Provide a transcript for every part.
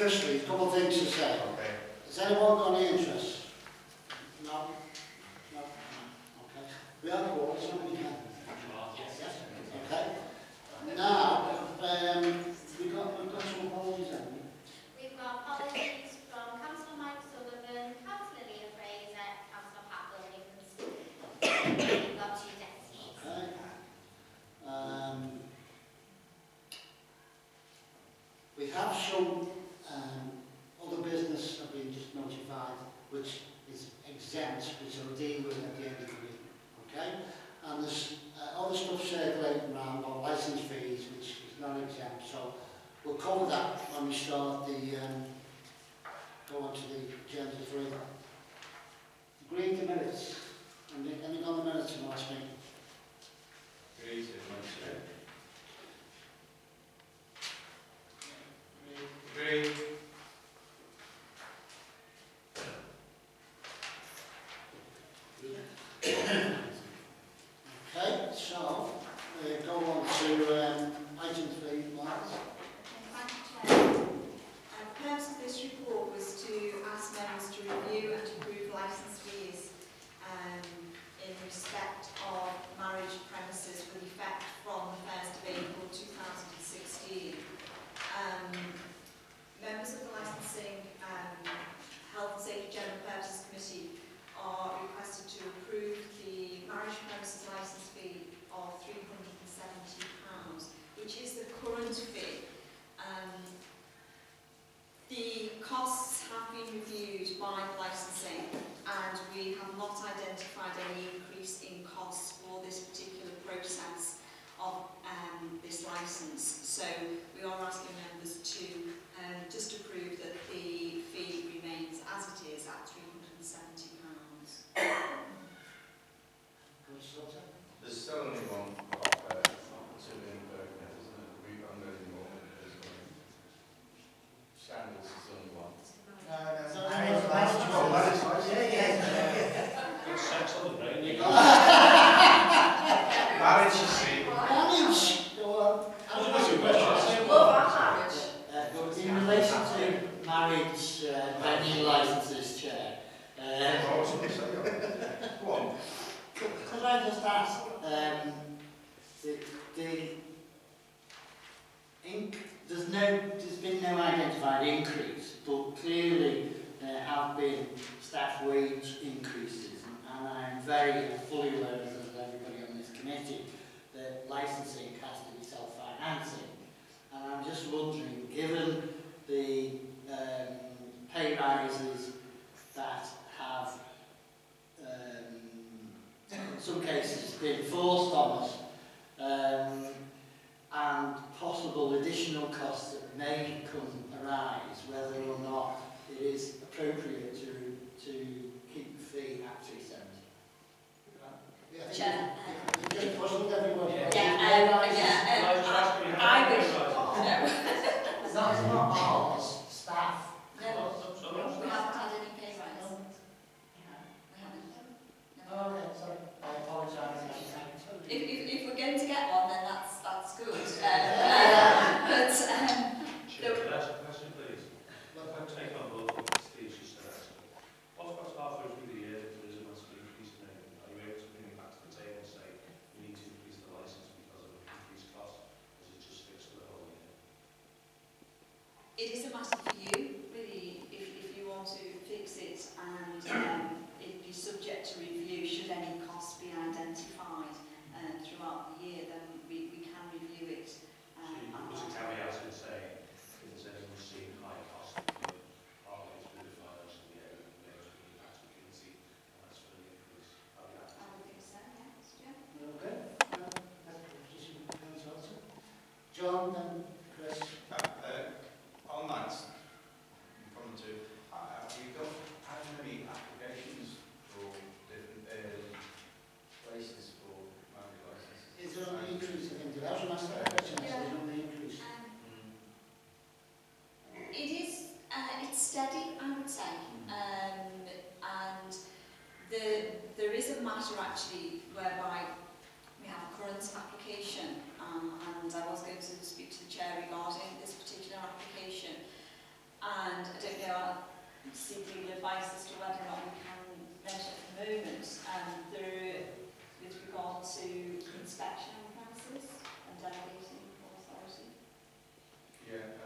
officially, a couple of things to say. Okay. Is anyone got any interest? citizens. So we are asking members to just ask um, the, the there's no there's been no identified increase, but clearly there have been staff wage increases, and I'm very fully aware as everybody on this committee that licensing has to be self-financing, and I'm just wondering, given the um, pay rises that have um, in some cases been forced on us um, and possible additional costs that may come arise whether or not it is appropriate to, to keep the fee at 370. Yeah, Chair. steady, I would say. Um, and the, there is a matter actually whereby we have a current application, um, and I was going to speak to the chair regarding this particular application. And I don't know, I'll seek legal advice as to whether or not we can mention at the moment um, through, with regard to inspection on premises and delegating authority. Yeah,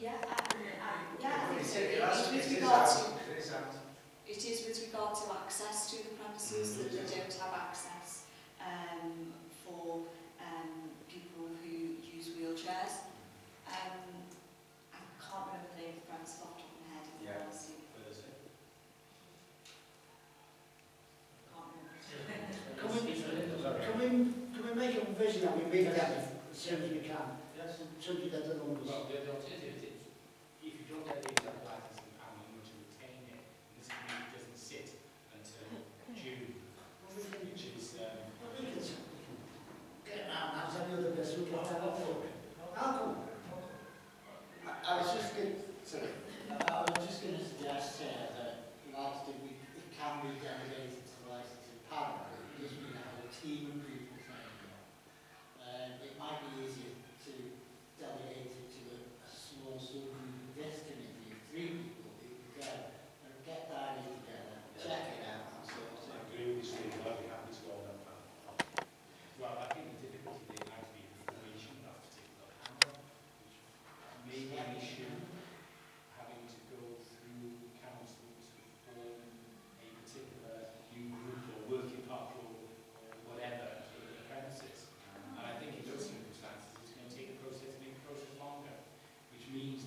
Yeah, yeah, so. It is with regard to access to the premises mm, that they don't have access um, for um, people who use wheelchairs. Um, I can't remember the name of the premise off the top of my head. Yeah. Policy. Can we, can we make a provision that we read that as soon as we can? Yes. Something that doesn't. Well, the alternative Grazie.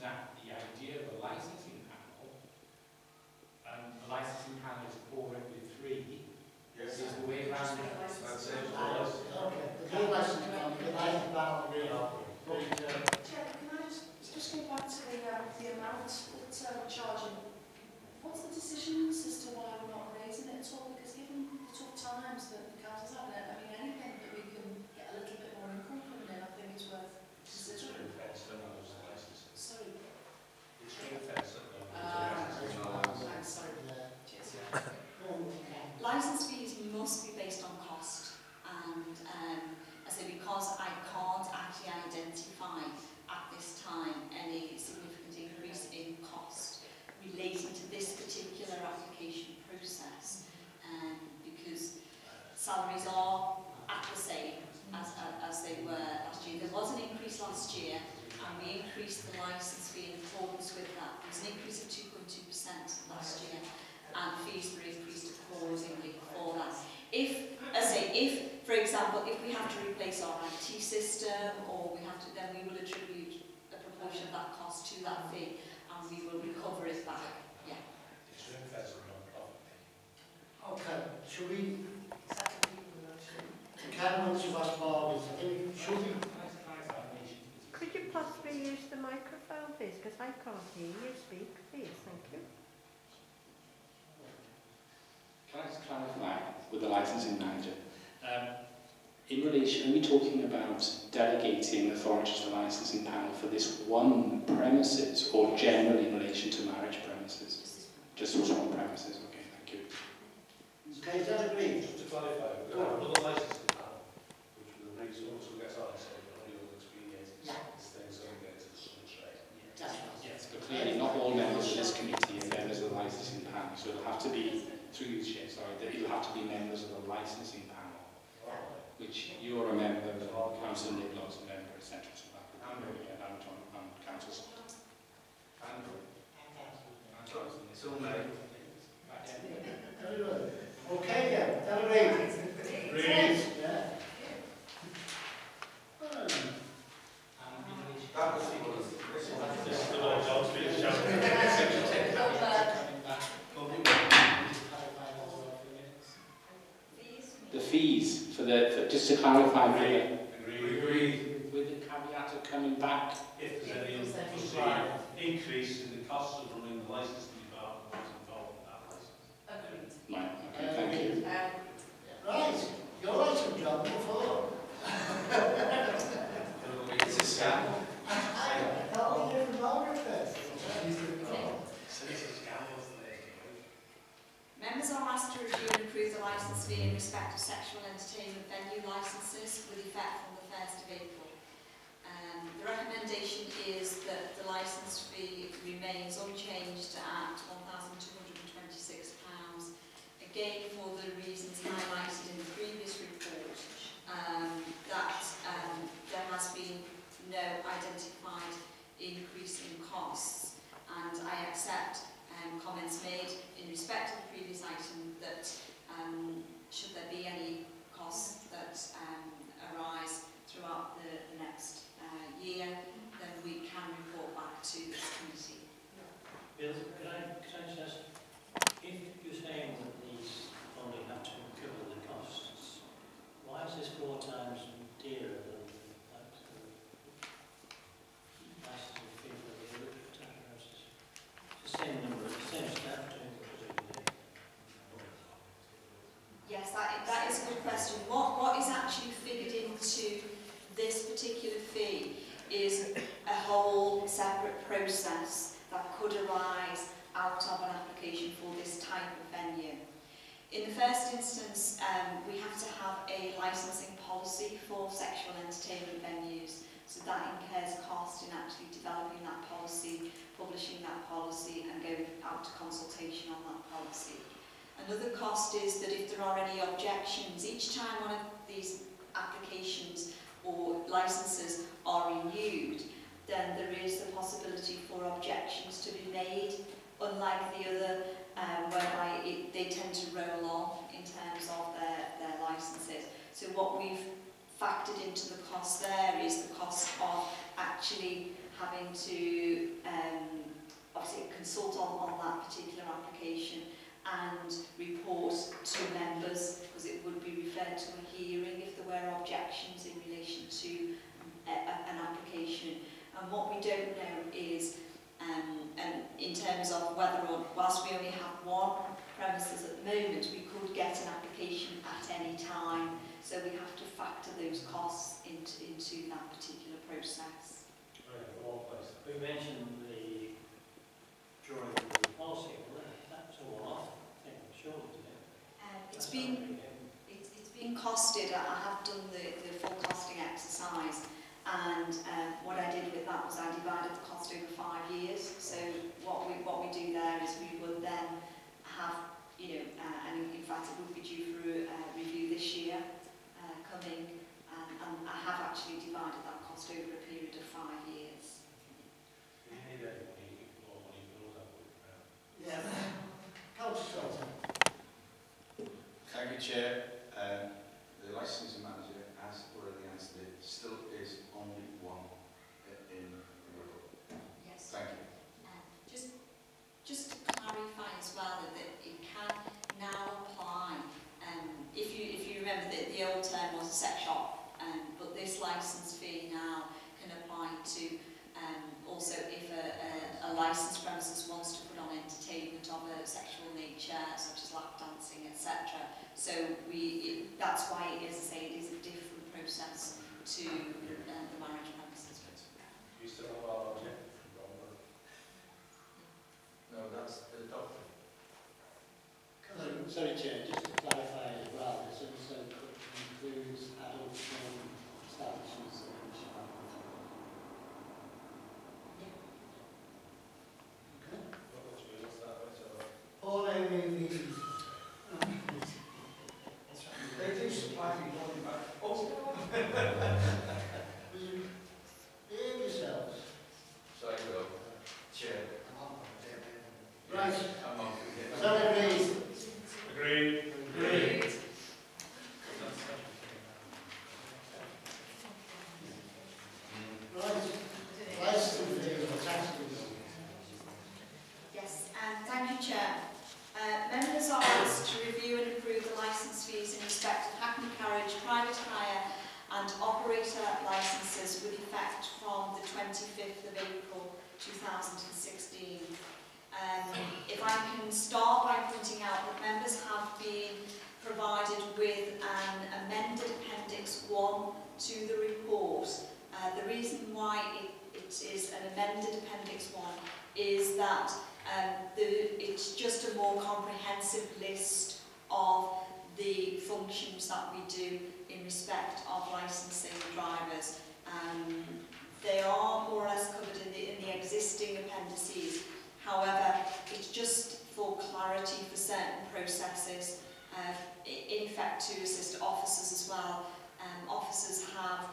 fact fees there is fees to closing all that. If, I say, if, for example, if we have to replace our IT system or we have to, then we will attribute a proportion of that cost to that fee and we will recover it back. Yeah. Okay, should we? Karen, once you've asked Margaret, should we? Could you possibly use the microphone, please? Because I can't hear you speak, please. Thank you. licensing manager. Um, in relation, are we talking about delegating authority to the licensing panel for this one premises or generally in relation to marriage premises? Just this one premises, okay, thank you. Okay, is that agreed? Just to clarify. The fees, for the, for, just to clarify, with the, Agreed. Agreed. with the caveat of coming back, If there's any unforeseen increase in the costs of running the licensing department that's involved in that license. Agreed. right, okay, thank you. Um, Right, you're right, some job before. It's a scam. I'll hear from Margaret first. Members are asked to review and approve the licence fee in respect of sexual entertainment venue licences with effect from the 1st of April. Um, the recommendation is that the licence fee remains unchanged at £1,226. Again, for the reasons highlighted in the previous report, um, that um, there has been no identified increase in costs and I accept um, comments made in respect of the previous item that um, should there be any costs that um, arise throughout the, the next uh, year, then we can report back to this committee. Bill, can I, can I just, if you're saying that these only have to cover the costs, why is this four times um, we have to have a licensing policy for sexual entertainment venues. So that incurs cost in actually developing that policy, publishing that policy and going out to consultation on that policy. Another cost is that if there are any objections, each time one of these applications or licenses are renewed, then there is the possibility for objections to be made unlike the other, um, whereby it, they tend to roll on in terms of their, their licenses. So what we've factored into the cost there is the cost of actually having to um, obviously consult on, on that particular application and report to members because it would be referred to a hearing if there were objections in relation to a, a, an application. And what we don't know is um, and in terms of whether or whilst we only have one premises at the moment, we could get an application at any time. So we have to factor those costs into, into that particular process. Right, one place. We mentioned the drawing the policy, well, that's a one-off thing, surely, isn't it? Um, it's That's been not It's, it's been costed, I I have done the, the full costing exercise And um, what I did with that was I divided the cost over five years. So what we, what we do there is we would then have, you know, uh, and in fact it would be due for a uh, review this year uh, coming. Um, and I have actually divided that cost over a period of five years. Yeah. The old term was a sex shop, um, but this licence fee now can apply to um, also if a, a, a licensed premises wants to put on entertainment of a sexual nature, such as lap dancing, etc. So we, it, that's why, as I say, it is a different process to um, the marriage premises. You still have our object? No, that's the doctor. Sorry, sorry, Chair, just to clarify as well, this also includes adult film establishments that we should have. Okay. What's that, what's that? All movies. They do supply me one back. Oh, Will you behave yourselves? sorry, go. Chair. Right, I'm on with so agreed. Agreed. Agreed. Right, licensing fee or tax fees. Yes, and thank you, Chair. Uh, members are asked to review and approve the licence fees in respect of hackney carriage, private hire and operator licences with effect from the 25th of April 2016. Um, if I can start by pointing out that members have been provided with an amended 1 to the report. Uh, the reason why it, it is an amended Appendix 1 is that um, the, it's just a more comprehensive list of the functions that we do in respect of licensing drivers. Um, they are more or less covered in the, in the existing appendices. However, it's just for clarity for certain processes, uh, in fact to assist officers as well. um, officers have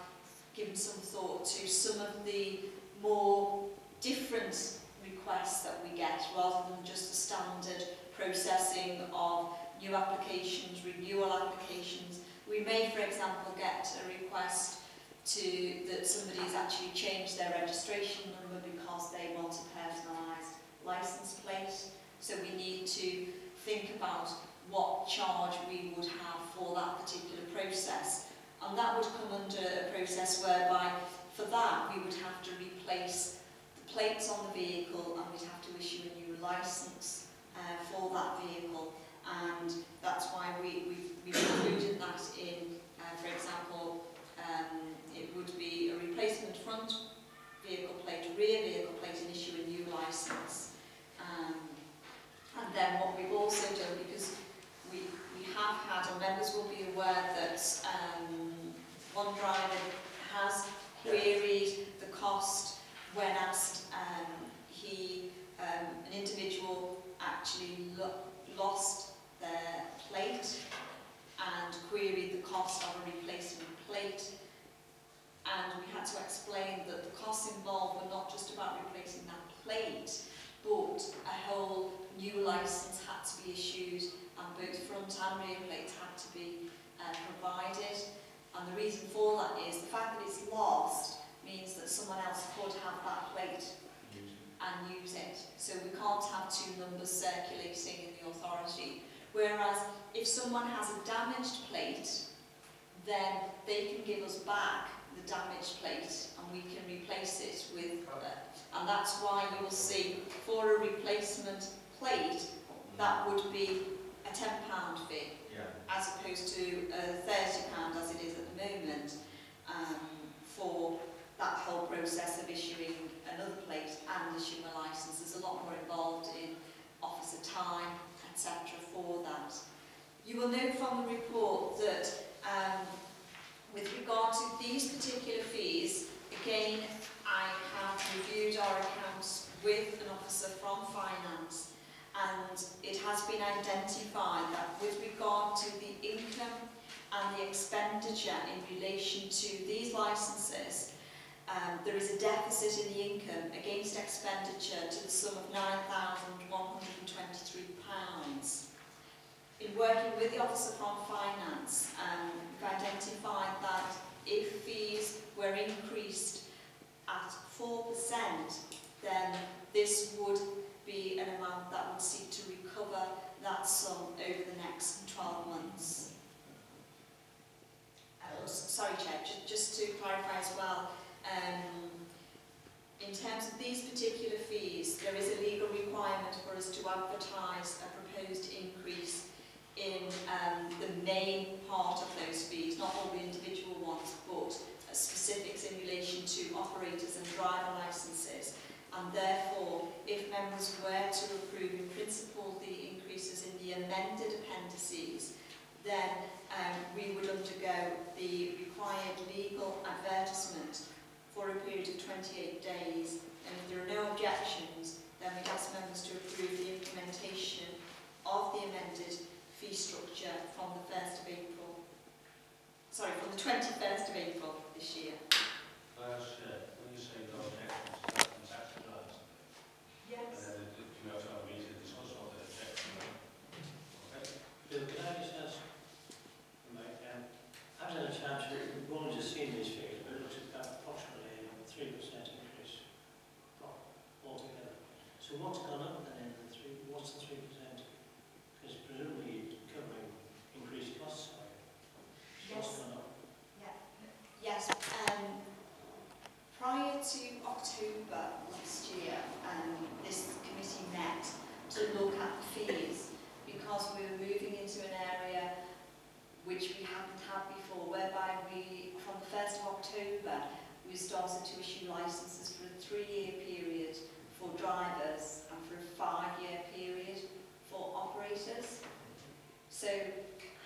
given some thought to some of the more different requests that we get rather than just the standard processing of new applications, renewal applications. We may, for example, get a request to that somebody's actually changed their registration number because they want a personalised license plate. So we need to think about what charge we would have for that particular process And that would come under a process whereby for that we would have to replace the plates on the vehicle and we'd have to issue a new licence uh, for that vehicle. And that's why we, we, we've included that in, uh, for example, um, it would be a replacement front vehicle plate, rear vehicle plate and issue a new licence. Um, and then what we've also done, because we, we have had, and members will be aware that um, one driver has queried the cost when asked um, he, um, an individual actually lo lost their plate and queried the cost of a replacement plate and we had to explain that the costs involved were not just about replacing that plate but a whole new licence had to be issued and both front and rear plates had to be uh, provided and the reason for that is the fact that it's lost means that someone else could have that plate and use it. So we can't have two numbers circulating in the authority. Whereas if someone has a damaged plate, then they can give us back the damaged plate and we can replace it with, uh, and that's why you will see for a replacement plate, that would be £10 fee Yeah. as opposed to uh, £30 as it is at the moment um, for that whole process of issuing another plate and issuing a licence. There's a lot more involved in officer time, etc. for that. You will note from the report that um, with regard to these particular fees, again, I have reviewed our accounts with an officer from finance and it has been identified that with regard to the income and the expenditure in relation to these licences, um, there is a deficit in the income against expenditure to the sum of £9,123. In working with the Officer from Finance, um, we've identified that if fees were increased at 4%, then this would be an amount that would seek to recover that sum over the next 12 months. sorry, Chair, just, to clarify as well, um, in terms of these particular fees, there is a legal requirement for us to advertise a proposed increase in um, the main part of those fees, not all the individual ones, but specifics in relation to operators and driver licences. And therefore, if members were to approve in principle the increases in the amended appendices, then um, we would undergo the required legal advertisement for a period of 28 days. And if there are no objections, then we'd ask members to approve the implementation of the amended fee structure from the 1st of April. Sorry, from the 21st of April this year when you say no objections, that's from tax returns. And then do you have to have a meeting to discuss what the objection is? Okay? Bill, can I just ask, Mike, um, I've had a chance, we've only just seen these figures, but it looks about approximately a three percent increase pro- altogether. So what's gone up then in the three, what's the three percent? Because presumably you're covering increased costs, sorry. So What's Yes. gone up? Yes, um, prior to October last year, um, this committee met to look at the fees because we were moving into an area which we hadn't had before, whereby we, from the 1st of October, we started to issue licences for a three-year period for drivers and for a five-year period for operators. So,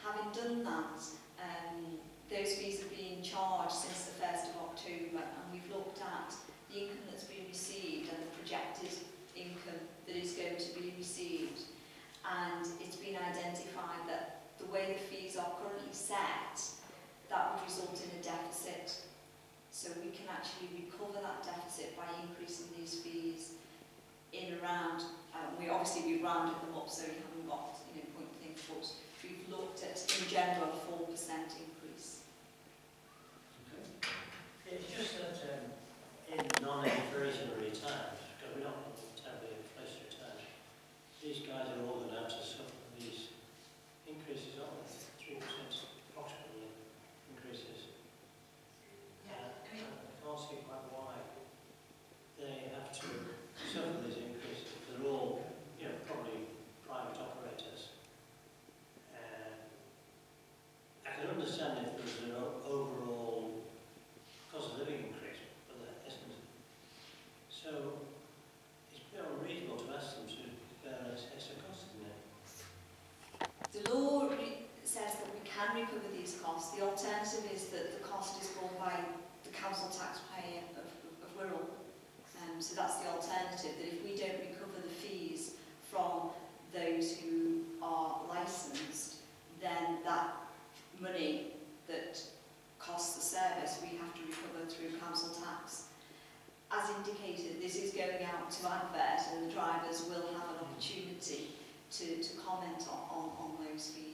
having done that, um, those fees have been charged since the 1st of October and we've looked at the income that's been received and the projected income that is going to be received. And it's been identified that the way the fees are currently set, that would result in a deficit. So we can actually recover that deficit by increasing these fees in around, um, we obviously we rounded them up so you haven't got, you know, point thing, but we've looked at, in general, a 4% increase. Okay. It's just that um, in non-inflationary times, because we don't want in terribly inflationary times, these guys are all council taxpayer of, of Wirral. Um, so that's the alternative, that if we don't recover the fees from those who are licensed, then that money that costs the service we have to recover through council tax. As indicated, this is going out to advert and the drivers will have an opportunity to, to comment on, on, on those fees.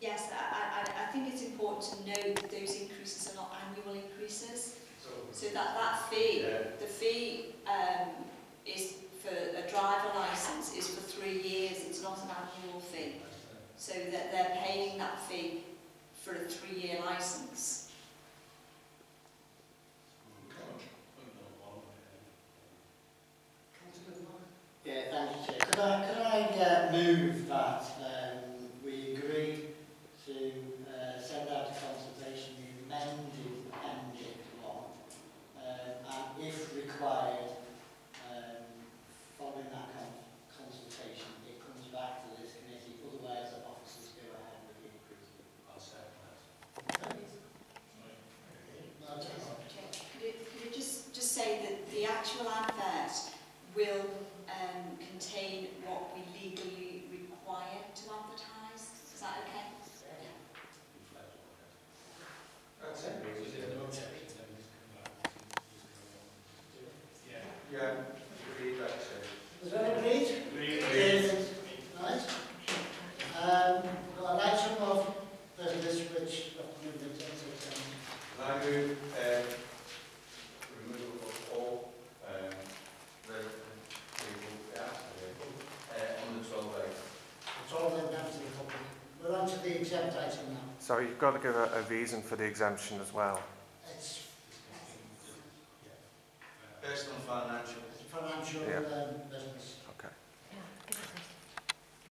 yes, I, I, I think it's important to know that those increases are not annual increases. So, so that, that fee, yeah. the fee um, is for a driver licence is for three years, it's not an annual fee. So that they're paying that fee for a three-year licence. you've got to give a, a reason for the exemption as well.